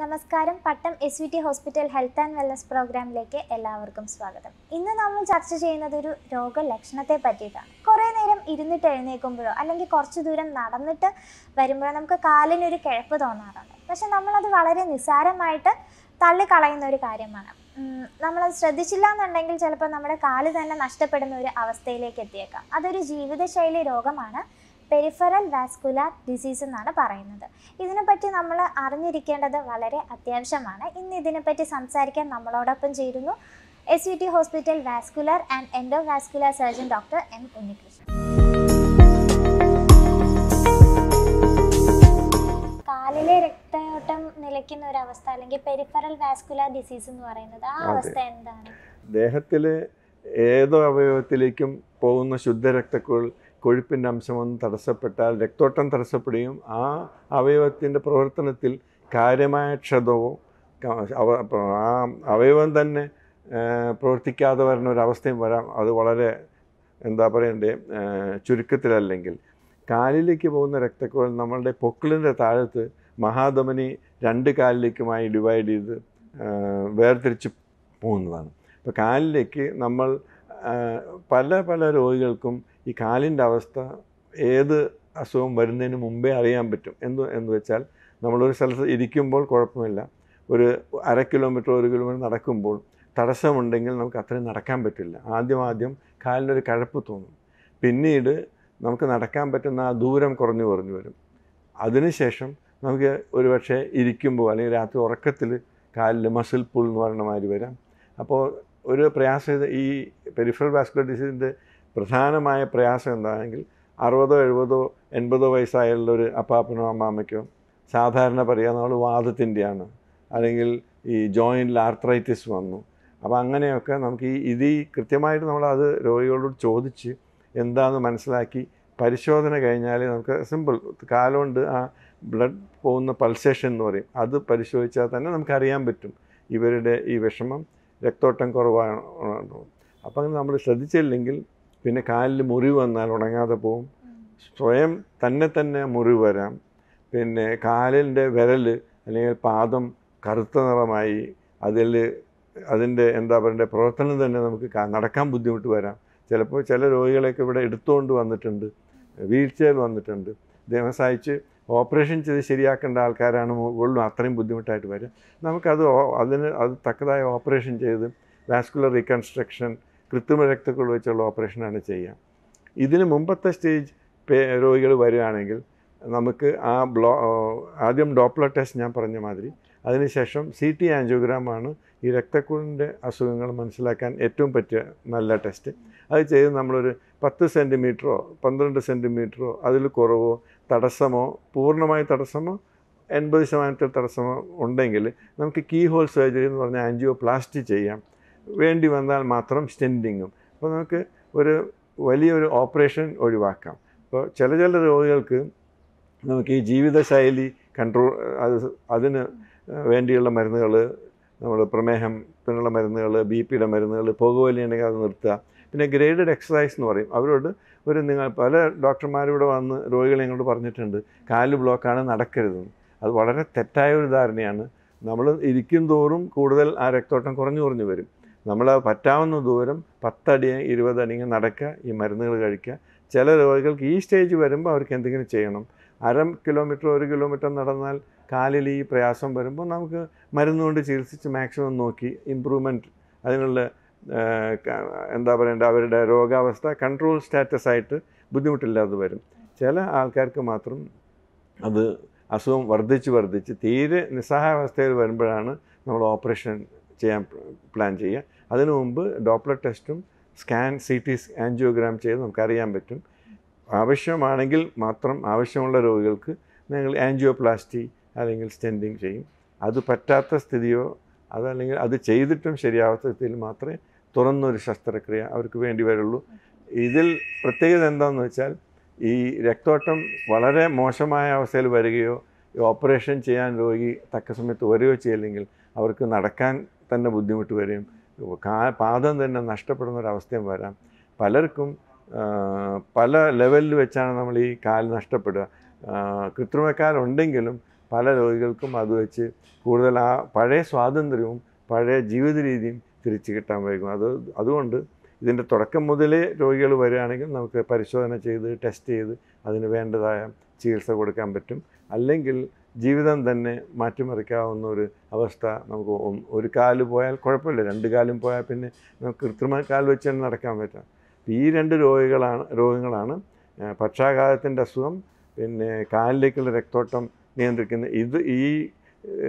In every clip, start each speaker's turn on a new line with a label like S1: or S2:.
S1: നമസ്കാരം. Pattom S V T hospital health and wellness പ്രോഗ്രാമിലേക്ക് എല്ലാവർക്കും സ്വാഗതം. ഇന്ന് നമ്മൾ ചർച്ച ചെയ്യുന്നത് ഒരു രോഗലക്ഷണത്തെ പറ്റിയിട്ടാണ്. കുറേ നേരം ഇരുന്നിട്ട് എഴുന്നേൽക്കുമ്പോഴോ അല്ലെങ്കിൽ കുറച്ച് ദൂരം നടന്നിട്ട് വരുമ്പോഴോ നമുക്ക് കാലിനൊരു കിഴപ്പ് തോന്നാറുണ്ട്. പക്ഷെ നമ്മളത് വളരെ നിസ്സാരമായിട്ട് തള്ളിക്കളയുന്ന ഒരു കാര്യമാണ്. നമ്മളത് ശ്രദ്ധിച്ചില്ല എന്നുണ്ടെങ്കിൽ ചിലപ്പോൾ നമ്മുടെ കാൽ തന്നെ നഷ്ടപ്പെടുന്ന ഒരു അവസ്ഥയിലേക്ക് എത്തിയേക്കാം. അതൊരു ജീവിതശൈലി രോഗമാണ്. പെരിഫറൽ വാസ്കുലാർ ഡിസീസ് എന്നാണ് പറയുന്നത്. ഇതിനെപ്പറ്റി നമ്മൾ അറിഞ്ഞിരിക്കേണ്ടത് വളരെ അത്യാവശ്യമാണ്. ഇന്ന് ഇതിനെപ്പറ്റി സംസാരിക്കാൻ നമ്മളോടൊപ്പം ചേരുന്നു S V T hospital vascular and endovascular surgeon doctor M Unnikrishnan. കാലിലെ രക്തയോട്ടം നിലയ്ക്കുന്ന ഒരു അവസ്ഥ അല്ലെങ്കിൽ പെരിഫറൽ വാസ്കുലർ ഡിസീസ് എന്ന് പറയുന്നത് ആ അവസ്ഥ എന്താണ്?
S2: ദേഹത്തിലെ ഏതോ അവയവത്തിലേക്കും പോകുന്ന ശുദ്ധരക്തക്കുഴൽ കൊഴുപ്പിന്റെ അംശമൊന്നും തടസ്സപ്പെട്ടാൽ രക്തോട്ടം തടസ്സപ്പെടുകയും ആ അവയവത്തിന്റെ പ്രവർത്തനത്തിൽ കാര്യമായ ക്ഷതവും ആ അവയവം തന്നെ പ്രവർത്തിക്കാതെ വരുന്ന ഒരവസ്ഥയും വരാം. അത് വളരെ എന്താ പറയണ്ടേ ചുരുക്കത്തിലല്ലെങ്കിൽ. കാലിലേക്ക് പോകുന്ന രക്തക്കുഴൽ നമ്മളുടെ പൊക്കിളിന്റെ താഴത്ത് മഹാധമനി രണ്ട് കാലിലേക്കുമായി ഡിവൈഡ് ചെയ്ത് വേർതിരിച്ച് പോകുന്നതാണ്. അപ്പോൾ കാലിലേക്ക് നമ്മൾ പല പല രോഗികൾക്കും ഈ കാലിന്റെ അവസ്ഥ ഏത് അസുഖം വരുന്നതിന് മുമ്പേ അറിയാൻ പറ്റും. എന്ത് എന്ന് വെച്ചാൽ നമ്മളൊരു സ്ഥലത്ത് ഇരിക്കുമ്പോൾ കുഴപ്പമില്ല. ഒരു അര കിലോമീറ്റർ ഒരു കിലോമീറ്റർ നടക്കുമ്പോൾ തടസ്സമുണ്ടെങ്കിൽ നമുക്ക് അത്രയും നടക്കാൻ പറ്റില്ല. ആദ്യം ആദ്യം കാലിനൊരു കഴപ്പ് തോന്നും. പിന്നീട് നമുക്ക് നടക്കാൻ പറ്റുന്ന ആ ദൂരം കുറഞ്ഞു കുറഞ്ഞു വരും. അതിനുശേഷം നമുക്ക് ഒരുപക്ഷെ ഇരിക്കുമ്പോൾ അല്ലെങ്കിൽ രാത്രി ഉറക്കത്തിൽ കാലിൽ മസിൽ പുൾ എന്ന് പറയുന്ന മാതിരി വരാം. അപ്പോൾ ഒരു പ്രയാസം ഈ പെരിഫറൽ വാസ്കുലർ ഡിസീസിന്റെ പ്രധാനമായ പ്രയാസം എന്താണെങ്കിൽ അറുപതോ എഴുപതോ എൺപതോ വയസ്സായുള്ള ഒരു അപ്പാപ്പനോ അമ്മാമ്മയ്ക്കോ സാധാരണ പറയുക നമ്മൾ വാദത്തിന്റെയാണ്. അല്ലെങ്കിൽ ഈ ജോയിന്റിൽ ആർത്രൈറ്റിസ് വന്നു. അപ്പോൾ അങ്ങനെയൊക്കെ നമുക്ക് ഈ ഇത് കൃത്യമായിട്ട് നമ്മൾ അത് രോഗികളോട് ചോദിച്ച് എന്താണെന്ന് മനസ്സിലാക്കി പരിശോധന കഴിഞ്ഞാൽ നമുക്ക് സിമ്പിൾ കാലുകൊണ്ട് ആ ബ്ലഡ് പോകുന്ന പൾസേഷൻ എന്ന് പറയും. അത് പരിശോധിച്ചാൽ തന്നെ നമുക്കറിയാൻ പറ്റും ഇവരുടെ ഈ വിഷമം രക്തോട്ടം കുറവാണ്? അപ്പം നമ്മൾ ശ്രദ്ധിച്ചില്ലെങ്കിൽ പിന്നെ കാലിൽ മുറിവ് വന്നാൽ ഉണങ്ങാതെ പോവും. സ്വയം തന്നെ തന്നെ മുറിവ് വരാം. പിന്നെ കാലിന്റെ വിരൽ അല്ലെങ്കിൽ പാദം കറുത്ത നിറമായി അതിൽ അതിന്റെ എന്താ പറയണ്ടേ പ്രവർത്തനം തന്നെ നമുക്ക് നടക്കാൻ ബുദ്ധിമുട്ട് വരാം. ചിലപ്പോൾ ചില രോഗികളെയൊക്കെ ഇവിടെ എടുത്തുകൊണ്ട് വന്നിട്ടുണ്ട് വീൽ ചെയർ വന്നിട്ടുണ്ട്. ദൈവം ഓപ്പറേഷൻ ചെയ്ത് ശരിയാക്കേണ്ട ആൾക്കാരാണ് മുകളിലും അത്രയും ബുദ്ധിമുട്ടായിട്ട് വരും. നമുക്കത് അതിന് അത് തക്കതായ ഓപ്പറേഷൻ ചെയ്ത് വാസ്കുലർ റീകൺസ്ട്രക്ഷൻ കൃത്രിമ രക്തക്കുഴൽ വെച്ചുള്ള ഓപ്പറേഷനാണ് ചെയ്യുക. ഇതിന് മുമ്പത്തെ സ്റ്റേജ് രോഗികൾ വരികയാണെങ്കിൽ നമുക്ക് ആ ബ്ലോ ആദ്യം ഡോപ്ലർ ടെസ്റ്റ് ഞാൻ പറഞ്ഞ മാതിരി. അതിനുശേഷം സി ടി ആൻജിയോഗ്രാമാണ് ഈ രക്തക്കുഴലിന്റെ അസുഖങ്ങൾ മനസ്സിലാക്കാൻ ഏറ്റവും പറ്റിയ നല്ല ടെസ്റ്റ്. അത് ചെയ്ത് നമ്മളൊരു പത്ത് സെന്റിമീറ്ററോ പന്ത്രണ്ട് സെന്റിമീറ്ററോ അതിൽ കുറവോ തടസ്സമോ പൂർണമായ തടസ്സമോ എൺപത് ശതമാനത്തിൽ തടസ്സമോ ഉണ്ടെങ്കിൽ നമുക്ക് കീ ഹോൾ സർജറി എന്ന് പറഞ്ഞ ആൻജിയോ പ്ലാസ്റ്റി ചെയ്യാം. വേണ്ടി വന്നാൽ മാത്രം സ്റ്റെൻഡിങ്ങും. അപ്പോൾ നമുക്ക് ഒരു വലിയൊരു ഓപ്പറേഷൻ ഒഴിവാക്കാം. അപ്പോൾ ചില ചില രോഗികൾക്ക് നമുക്ക് ഈ ജീവിതശൈലി കൺട്രോൾ അത് അതിന് വേണ്ടിയുള്ള മരുന്നുകൾ നമ്മൾ പ്രമേഹത്തിനുള്ള മരുന്നുകൾ ബി പിയുടെ മരുന്നുകൾ പുകവലി ഉണ്ടെങ്കിൽ അത് നിർത്തുക. പിന്നെ ഗ്രേഡഡ് എക്സസൈസ് എന്ന് പറയും. അവരോട് ഒരു നിങ്ങൾ പല ഡോക്ടർമാരിവിടെ വന്ന് രോഗികളെ ഞങ്ങളോട് പറഞ്ഞിട്ടുണ്ട്. കാൽ ബ്ലോക്കാണ് നടക്കരുതെന്ന് അത് വളരെ തെറ്റായ ഒരു ധാരണയാണ്. നമ്മൾ ഇരിക്കും തോറും കൂടുതൽ ആ രക്തോട്ടം കുറഞ്ഞു കുറഞ്ഞു വരും. നമ്മൾ പറ്റാവുന്ന ദൂരം പത്തടി ഇരുപതടി ഇങ്ങനെ നടക്കുക ഈ മരുന്നുകൾ കഴിക്കുക. ചില രോഗികൾക്ക് ഈ സ്റ്റേജ് വരുമ്പോൾ അവർക്ക് എന്തെങ്കിലും ചെയ്യണം. അര കിലോമീറ്റർ ഒരു കിലോമീറ്റർ നടന്നാൽ കാലിൽ ഈ പ്രയാസം വരുമ്പോൾ നമുക്ക് മരുന്നുകൊണ്ട് ചികിത്സിച്ച് മാക്സിമം നോക്കി ഇമ്പ്രൂവ്മെന്റ് അതിനുള്ള എന്താ പറയേണ്ട അവരുടെ രോഗാവസ്ഥ കൺട്രോൾ സ്റ്റാറ്റസ് ആയിട്ട് ബുദ്ധിമുട്ടില്ലാതെ വരും. ചില ആൾക്കാർക്ക് മാത്രം അത് അസുഖം വർദ്ധിച്ച് വർദ്ധിച്ച് തീരെ നിസ്സഹായാവസ്ഥയിൽ വരുമ്പോഴാണ് നമ്മൾ ഓപ്പറേഷൻ ചെയ്യാൻ പ്ലാൻ ചെയ്യുക. അതിനു മുമ്പ് ഡോപ്ലർ ടെസ്റ്റും സ്കാൻ സി ടി ആൻജിയോഗ്രാം ചെയ്ത് നമുക്കറിയാൻ പറ്റും. ആവശ്യമാണെങ്കിൽ മാത്രം ആവശ്യമുള്ള രോഗികൾക്ക് നിങ്ങൾ ആൻജിയോപ്ലാസ്റ്റി അല്ലെങ്കിൽ സ്റ്റെൻഡിങ് ചെയ്യും. അത് പറ്റാത്ത സ്ഥിതിയോ അതല്ലെങ്കിൽ അത് ചെയ്തിട്ടും ശരിയാവാത്ത സ്ഥിതിയിൽ മാത്രമേ തുറന്നൊരു ശസ്ത്രക്രിയ അവർക്ക് വേണ്ടി വരുള്ളൂ. ഇതിൽ പ്രത്യേകത എന്താണെന്ന് വെച്ചാൽ ഈ രക്തോട്ടം വളരെ മോശമായ അവസ്ഥയിൽ വരികയോ ഓപ്പറേഷൻ ചെയ്യാൻ രോഗി തക്ക സമയത്ത് വരികയോ ചെയ്യില്ലെങ്കിൽ അവർക്ക് നടക്കാൻ തന്നെ ബുദ്ധിമുട്ട് വരും പാദം തന്നെ നഷ്ടപ്പെടുന്ന ഒരവസ്ഥയും വരാം. പലർക്കും പല ലെവലിൽ വെച്ചാണ് നമ്മൾ ഈ കാൽ നഷ്ടപ്പെടുക. കൃത്രിമക്കാലുണ്ടെങ്കിലും പല രോഗികൾക്കും അത് വെച്ച് കൂടുതൽ ആ പഴയ സ്വാതന്ത്ര്യവും പഴയ ജീവിത രീതിയും തിരിച്ചു കിട്ടാൻ വൈകും. അത് അതുകൊണ്ട് ഇതിന്റെ തുടക്കം മുതലേ രോഗികൾ വരികയാണെങ്കിൽ നമുക്ക് പരിശോധന ചെയ്ത് ടെസ്റ്റ് ചെയ്ത് അതിന് വേണ്ടതായ ചികിത്സ കൊടുക്കാൻ പറ്റും. അല്ലെങ്കിൽ ജീവിതം തന്നെ മാറ്റിമറിക്കാവുന്ന ഒരു അവസ്ഥ നമുക്ക് ഒരു കാൽ പോയാൽ കുഴപ്പമില്ല. രണ്ട് കാലും പോയാൽ പിന്നെ നമുക്ക് കൃത്രിമ കാൽ വെച്ച് തന്നെ നടക്കാൻ പറ്റാം. ഈ രണ്ട് രോഗികളാണ് രോഗങ്ങളാണ് പക്ഷാഘാതത്തിന്റെ അസുഖം പിന്നെ കാലിലേക്കുള്ള രക്തോട്ടം നിയന്ത്രിക്കുന്ന ഇത് ഈ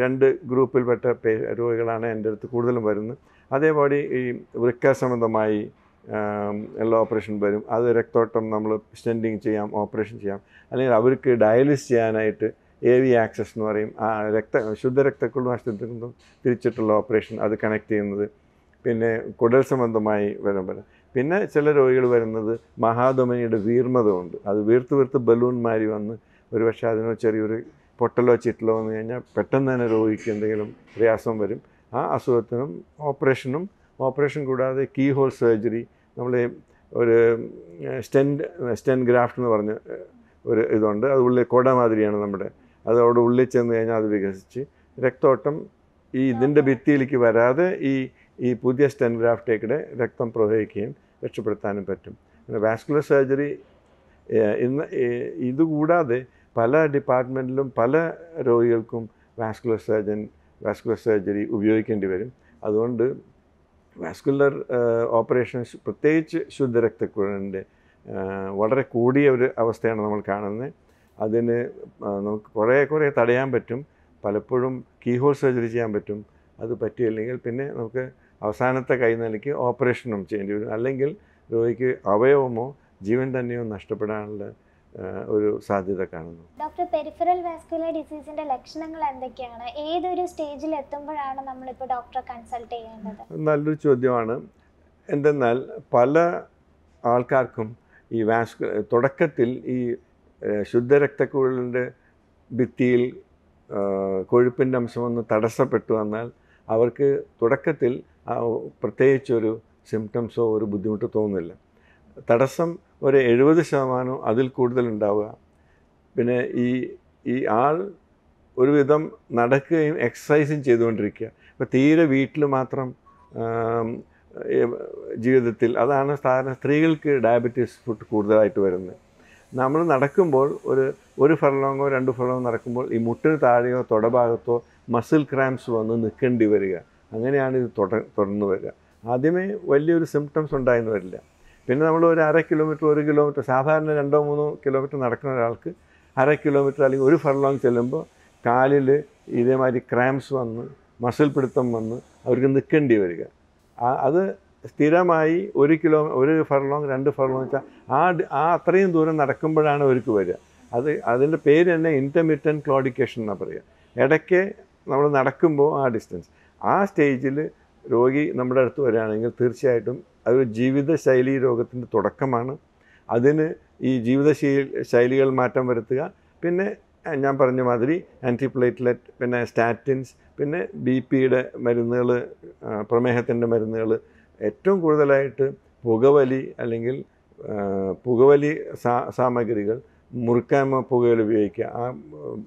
S2: രണ്ട് ഗ്രൂപ്പിൽപ്പെട്ട പേ രോഗികളാണ് എന്റെ അടുത്ത് കൂടുതലും വരുന്നത്. അതേപോലെ ഈ വൃക്ക സംബന്ധമായി എല്ലാ ഓപ്പറേഷൻ വരും. അത് രക്തോട്ടം നമ്മൾ സ്റ്റെൻഡിങ് ചെയ്യാം ഓപ്പറേഷൻ ചെയ്യാം. അല്ലെങ്കിൽ അവർക്ക് ഡയാലിസ് ചെയ്യാനായിട്ട് എ വി ആക്സസ് എന്ന് പറയും. ആ രക്ത ശുദ്ധരക്തക്കുള്ള നഷ്ടത്തിനും തിരിച്ചിട്ടുള്ള ഓപ്പറേഷൻ അത് കണക്ട് ചെയ്യുന്നത്. പിന്നെ കുടൽ സംബന്ധമായി വരും വരും പിന്നെ ചില രോഗികൾ വരുന്നത് മഹാധമനിയുടെ വീർമതമുണ്ട് അത് വീർത്ത് വീർത്ത് ബലൂൺ മാരി വന്ന് ഒരു പക്ഷേ അതിനോ ചെറിയൊരു പൊട്ടലോ ചിറ്റലോ വന്നു കഴിഞ്ഞാൽ പെട്ടെന്ന് തന്നെ രോഗിക്ക് എന്തെങ്കിലും പ്രയാസം വരും. ആ അസുഖത്തിനും ഓപ്പറേഷനും ഓപ്പറേഷൻ കൂടാതെ കീ ഹോൾ സർജറി നമ്മൾ ഒരു സ്റ്റെൻ സ്റ്റെൻ ഗ്രാഫ്റ്റ് എന്ന് പറഞ്ഞ ഒരു ഇതുണ്ട്. അത് ഉള്ളിൽ കൊട മാതിരിയാണ് നമ്മുടെ അത് അവിടെ ഉള്ളിൽ ചെന്ന് കഴിഞ്ഞാൽ അത് വികസിച്ച് രക്തോട്ടം ഈ ഇതിന്റെ ഭിത്തിയിലേക്ക് വരാതെ ഈ ഈ പുതിയ സ്റ്റെൻ ഗ്രാഫ്റ്റേക്കിടെ രക്തം പ്രവഹിക്കുകയും രക്ഷപ്പെടുത്താനും പറ്റും. പിന്നെ വാസ്കുലർ സർജറി ഇന്ന് ഇതുകൂടാതെ പല ഡിപ്പാർട്ട്മെന്റിലും പല രോഗികൾക്കും വാസ്കുലർ സർജൻ വാസ്കുലർ സർജറി ഉപയോഗിക്കേണ്ടി വരും. അതുകൊണ്ട് വാസ്കുലർ ഓപ്പറേഷൻസ് പ്രത്യേകിച്ച് ശുദ്ധരക്തക്കുഴലിന്റെ വളരെ കൂടിയ ഒരു അവസ്ഥയാണ് നമ്മൾ കാണുന്നത്. അതിന് നമുക്ക് കുറേ കുറേ തടയാൻ പറ്റും. പലപ്പോഴും കീഹോൾ സർജറി ചെയ്യാൻ പറ്റും. അത് പറ്റിയില്ലെങ്കിൽ പിന്നെ നമുക്ക് അവസാനത്തെ കൈ നിലയ്ക്ക് ഓപ്പറേഷനും ചെയ്യേണ്ടി വരും. അല്ലെങ്കിൽ രോഗിക്ക് അവയവമോ ജീവൻ തന്നെയോ നഷ്ടപ്പെടാനുള്ള ഒരു സാധ്യത കാണുന്നു.
S1: ഡോക്ടർ പെരിഫറൽ വാസ്കുലർ ഡിസീസിന്റെ ലക്ഷണങ്ങൾ എന്തൊക്കെയാണ്? ഏതൊരു സ്റ്റേജിൽ എത്തുമ്പോഴാണ് നമ്മളിപ്പോൾ ഡോക്ടറെ കൺസൾട്ട് ചെയ്യേണ്ടത്?
S2: നല്ലൊരു ചോദ്യമാണ്. എന്തെന്നാൽ പല ആൾക്കാർക്കും ഈ വാസ്കു തുടക്കത്തിൽ ഈ ശുദ്ധരക്തക്കുഴലിന്റെ ഭിത്തിയിൽ കൊഴുപ്പിന്റെ അംശം ഒന്ന് തടസ്സപ്പെട്ടു വന്നാൽ അവർക്ക് തുടക്കത്തിൽ പ്രത്യേകിച്ചൊരു സിംറ്റംസോ ഒരു ബുദ്ധിമുട്ടോ തോന്നുന്നില്ല. തടസ്സം ഒരു എഴുപത് ശതമാനം അതിൽ കൂടുതൽ ഉണ്ടാവുക പിന്നെ ഈ ഈ ആൾ ഒരുവിധം നടക്കുകയും എക്സസൈസും ചെയ്തുകൊണ്ടിരിക്കുക. ഇപ്പോൾ തീരെ വീട്ടിൽ മാത്രം ജീവിതത്തിൽ അതാണ് സാധാരണ സ്ത്രീകൾക്ക് ഡയബറ്റീസ് ഫുഡ് കൂടുതലായിട്ട് വരുന്നത്. നമ്മൾ നടക്കുമ്പോൾ ഒരു ഒരു ഫർലോങ്ങോ രണ്ട് ഫർലോങ്ങോ നടക്കുമ്പോൾ ഈ മുട്ടിന് താഴെയോ തുടഭാഗത്തോ മസിൽ ക്രാംസ് വന്ന് നിൽക്കേണ്ടി വരിക. അങ്ങനെയാണ് ഇത് തുട തുടർന്ന് വരിക. ആദ്യമേ വലിയൊരു സിംറ്റംസ് ഉണ്ടായെന്ന് വരില്ല. പിന്നെ നമ്മൾ ഒരു അര കിലോമീറ്റർ ഒരു കിലോമീറ്റർ സാധാരണ രണ്ടോ മൂന്നോ കിലോമീറ്റർ നടക്കുന്ന ഒരാൾക്ക് അര കിലോമീറ്റർ അല്ലെങ്കിൽ ഒരു ഫർലോങ് ചെല്ലുമ്പോൾ കാലിൽ ഇതേമാതിരി ക്രാംസ് വന്ന് മസിൽ പിടുത്തം വന്ന് അവർക്ക് നിൽക്കേണ്ടി വരിക. അത് സ്ഥിരമായി ഒരു കിലോ ഒരു ഫർലോങ് രണ്ട് ഫർലോങ് വെച്ചാൽ ആ ആ അത്രയും ദൂരം നടക്കുമ്പോഴാണ് അവർക്ക് വരിക. അത് അതിന്റെ പേര് തന്നെ ഇന്റർമീഡിയന്റ് ക്ലോഡിക്കേഷൻ എന്നാണ് പറയുക. ഇടയ്ക്ക് നമ്മൾ നടക്കുമ്പോൾ ആ ഡിസ്റ്റൻസ് ആ സ്റ്റേജിൽ രോഗി നമ്മുടെ അടുത്ത് വരികയാണെങ്കിൽ തീർച്ചയായിട്ടും അതൊരു ജീവിതശൈലി രോഗത്തിന്റെ തുടക്കമാണ്. അതിന് ഈ ജീവിതശൈലി ശൈലികൾ മാറ്റം വരുത്തുക. പിന്നെ ഞാൻ പറഞ്ഞ മാതിരി ആന്റിപ്ലേറ്റ്ലെറ്റ് പിന്നെ സ്റ്റാറ്റിൻസ് പിന്നെ ബി പിയുടെ മരുന്നുകൾ പ്രമേഹത്തിന്റെ മരുന്നുകൾ ഏറ്റവും കൂടുതലായിട്ട് പുകവലി അല്ലെങ്കിൽ പുകവലി സാ സാമഗ്രികൾ മുറുക്കാമ പുകയിൽ ഉപയോഗിക്കുക ആ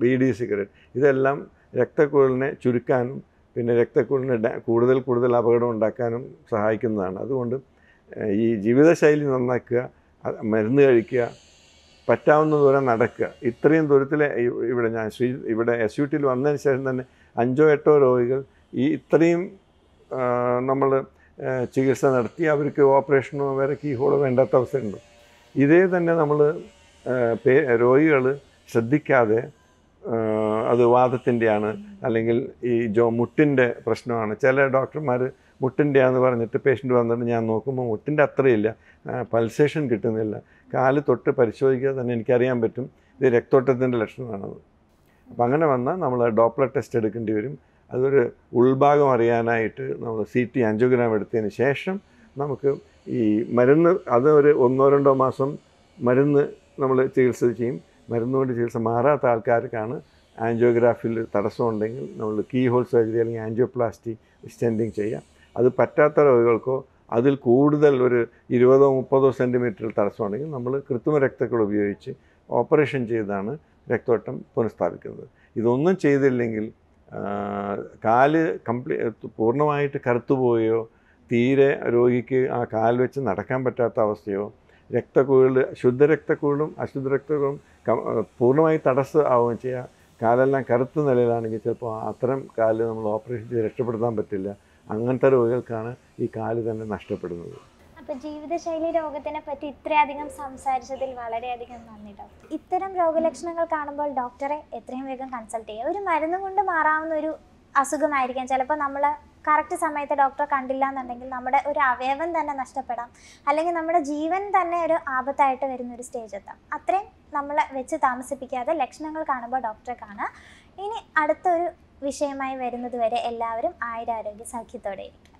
S2: ബീഡി സിഗരറ്റ്. ഇതെല്ലാം രക്തക്കുഴലിനെ ചുരുക്കാനും പിന്നെ രക്തക്കുഴലിന് കൂടുതൽ കൂടുതൽ അപകടം ഉണ്ടാക്കാനും സഹായിക്കുന്നതാണ്. അതുകൊണ്ട് ഈ ജീവിതശൈലി നന്നാക്കുക മരുന്ന് കഴിക്കുക പറ്റാവുന്ന ദൂരം നടക്കുക. ഇത്രയും ദൂരത്തിൽ ഇവിടെ ഞാൻ ശ്രീ ഇവിടെ എസ് യു ടിയിൽ വന്നതിന് ശേഷം തന്നെ അഞ്ചോ എട്ടോ രോഗികൾ ഈ ഇത്രയും നമ്മൾ ചികിത്സ നടത്തി അവർക്ക് ഓപ്പറേഷനോ വേറെ കീഹോളോ വേണ്ടാത്ത അവസ്ഥയുണ്ട് ഇതേ തന്നെ നമ്മൾ രോഗികൾ ശ്രദ്ധിക്കാതെ അത് വാദത്തിന്റെയാണ് അല്ലെങ്കിൽ ഈ ജോ മുട്ടിന്റെ പ്രശ്നമാണ്. ചില ഡോക്ടർമാർ മുട്ടിന്റെയാന്ന് പറഞ്ഞിട്ട് പേഷ്യന്റ് വന്നിട്ട് ഞാൻ നോക്കുമ്പോൾ മുട്ടിന്റെ അത്രയില്ല പൾസേഷൻ കിട്ടുന്നില്ല. കാൽ തൊട്ട് പരിശോധിക്കാതെ തന്നെ എനിക്കറിയാൻ പറ്റും ഇത് രക്തോട്ടത്തിന്റെ ലക്ഷണമാണത്. അപ്പം അങ്ങനെ വന്നാൽ നമ്മൾ ഡോപ്ലർ ടെസ്റ്റ് എടുക്കേണ്ടി വരും. അതൊരു ഉൾഭാഗം അറിയാനായിട്ട് നമ്മൾ സി ടി ആൻജിയോഗ്രാം എടുത്തതിന് ശേഷം നമുക്ക് ഈ മരുന്ന് അത് ഒരു ഒന്നോ രണ്ടോ മാസം മരുന്ന് നമ്മൾ ചികിത്സ ചെയ്യും. മരുന്ന് കൊണ്ട് ചികിത്സ മാറാത്ത ആൾക്കാർക്കാണ് ആൻജിയോഗ്രാഫിൽ തടസ്സമുണ്ടെങ്കിൽ നമ്മൾ കീ ഹോൾ സർജറി അല്ലെങ്കിൽ ആൻജിയോപ്ലാസ്റ്റി സ്റ്റെൻഡിങ് ചെയ്യാം. അത് പറ്റാത്ത രോഗികൾക്കോ അതിൽ കൂടുതൽ ഒരു ഇരുപതോ മുപ്പതോ സെന്റിമീറ്ററിൽ തടസ്സമുണ്ടെങ്കിൽ നമ്മൾ കൃത്രിമ രക്തക്കൾ ഉപയോഗിച്ച് ഓപ്പറേഷൻ ചെയ്താണ് രക്തോട്ടം പുനഃസ്ഥാപിക്കുന്നത്. ഇതൊന്നും ചെയ്തില്ലെങ്കിൽ കാൽ കംപ്ലീ പൂർണമായിട്ട് കറുത്തുപോയോ തീരെ രോഗിക്ക് ആ കാൽ വെച്ച് നടക്കാൻ പറ്റാത്ത അവസ്ഥയോ രക്തക്കുഴൽ ശുദ്ധരക്തക്കുഴലും അശുദ്ധ രക്തക്കുഴലും പൂർണമായി തടസ്സം ആവുകയും ചെയ്യുക കാലെല്ലാം കറുത്ത നിലയിലാണെങ്കിൽ ചിലപ്പോൾ അത്തരം കാൽ നമ്മൾ ഓപ്പറേഷൻ ചെയ്ത് രക്ഷപ്പെടുത്താൻ പറ്റില്ല. അങ്ങനത്തെ രോഗികൾക്കാണ് ഈ കാൽ തന്നെ നഷ്ടപ്പെടുന്നത്.
S1: അപ്പൊ ജീവിതശൈലി രോഗത്തിനെ പറ്റി ഇത്രയധികം സംസാരിച്ചതിൽ വളരെയധികം നന്ദി ഡോക്ടർ ഇത്തരം രോഗലക്ഷണങ്ങൾ കാണുമ്പോൾ ഡോക്ടറെ എത്രയും വേഗം കൺസൾട്ട് ചെയ്യുക. ഒരു മരുന്ന് കൊണ്ട് മാറാവുന്ന ഒരു അസുഖമായിരിക്കാം. ചിലപ്പോൾ നമ്മൾ കറക്റ്റ് സമയത്ത് ഡോക്ടറെ കണ്ടില്ല എന്നുണ്ടെങ്കിൽ നമ്മുടെ ഒരു അവയവം തന്നെ നഷ്ടപ്പെടാം. അല്ലെങ്കിൽ നമ്മുടെ ജീവൻ തന്നെ ഒരു ആപത്തായിട്ട് വരുന്ന ഒരു സ്റ്റേജ് എത്താം. അത്രയും നമ്മൾ വെച്ച് താമസിപ്പിക്കാതെ ലക്ഷണങ്ങൾ കാണുമ്പോൾ ഡോക്ടറെ കാണുക. ഇനി അടുത്തൊരു വിഷയമായി വരുന്നത് വരെ എല്ലാവരും ആയുരാരോഗ്യ സഖ്യത്തോടെ ഇരിക്കും.